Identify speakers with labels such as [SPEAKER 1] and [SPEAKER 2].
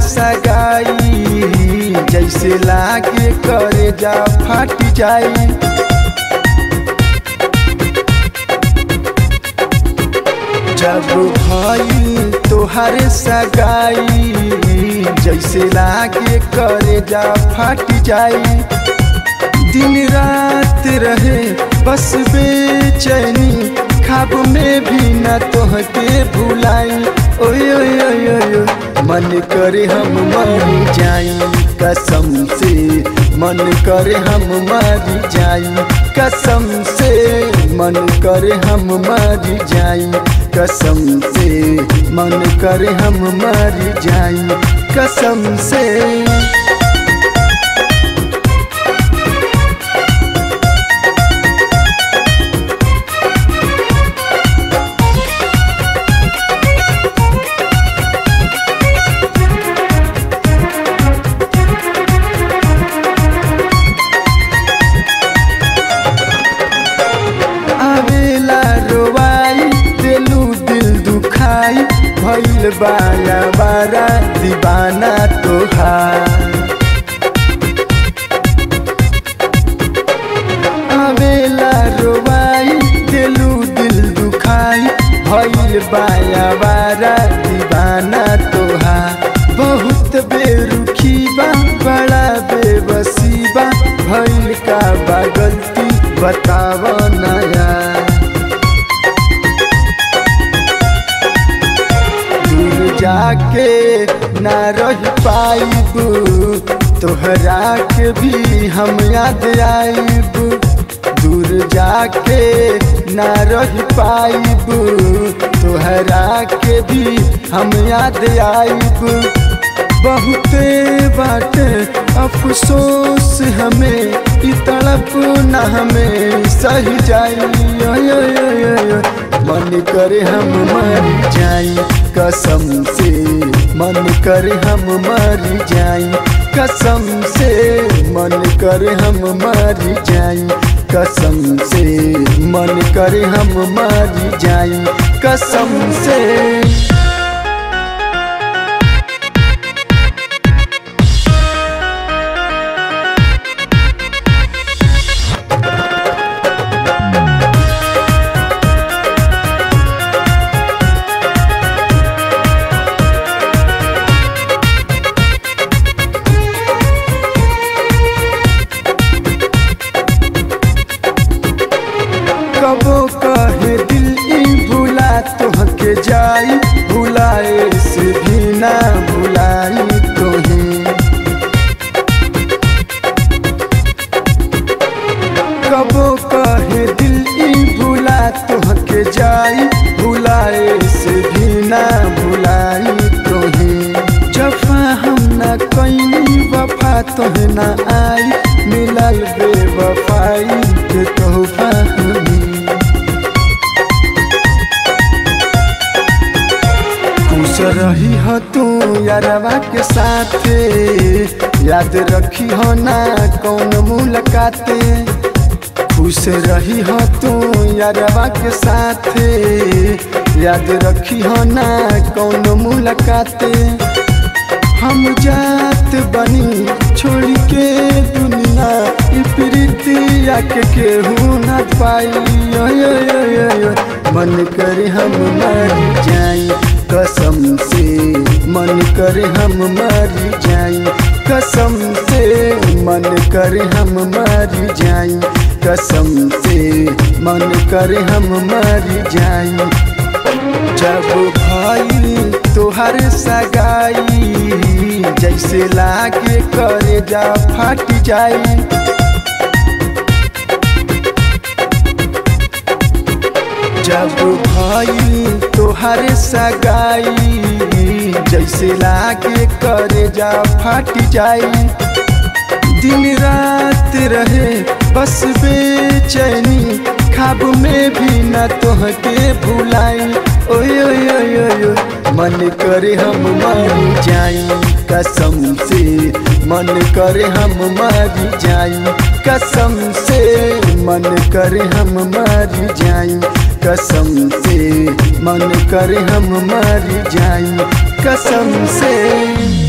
[SPEAKER 1] सगाई, जैसे लागे करे जा फट जाई। जब भई तोहर सगाई, जैसे लागे करे जा फट जाई। दिन रात रहे बस बेचैनी खाब में भी न तोहके भुलाई। ओय ओय ओय मन करे हम मर जाई, कसम से। मन करे हम मर जाई, कसम से। मन करे हम मर जाई, कसम से। मन करे हम मर जाई, कसम से। बाया बारा दीवाना तोहा। बहुत बेरुखी बा, बड़ा बेबसी बा। भइल का बा गलती, बताव नया। जाके ना रह पाइब, तोहरा के भी हम याद आइब। दूर जाके ना रह पाइब तोहरा के भी हम याद आइब बहुते बात अफसोस हमें तड़प न हमें, सही जाई। मन करे हम मर जाई, कसम से, मन करे हम मर जाई, कसम से, मन करे हम मर जाई कसम से। मन करे हम मर जाई कसम से। जाई भुलाए से भी ना भुलाई तोहे। जफा हम ना कैनी वफा तोहे ना आई, मिलल बेवफाई के तोहफा रही हो तू यारवा के साथे, याद रखी हो ना कौन मुलाकाते। खुश रही हो तू यारवा के साथे। याद रखी हो ना कौन मुलाकाते। हम जात बनी छोड़ के दुनिया प्रीतिया के केहू न पाई। मन कर हम मर जाई, कसम से। मन कर हम मर जाई, कसम से। मन कर हम मर जाई। कसम से मन करे हम मर जाई। जब भाई तोहर सगाई, जैसे लागे करे जा फट जाई। जब भाई तोहर सगाई, जैसे लागे करे जा फट जाई। दिन बस बेचैनी, खाब में भी न तोहके भुलाई। ओय ओय ओय ओय। मन करे हम मर जाई, कसम से। मन करे हम मर जाई, कसम से। मन करे हम मर जाई, कसम से। मन करे हम मर जाई, कसम से।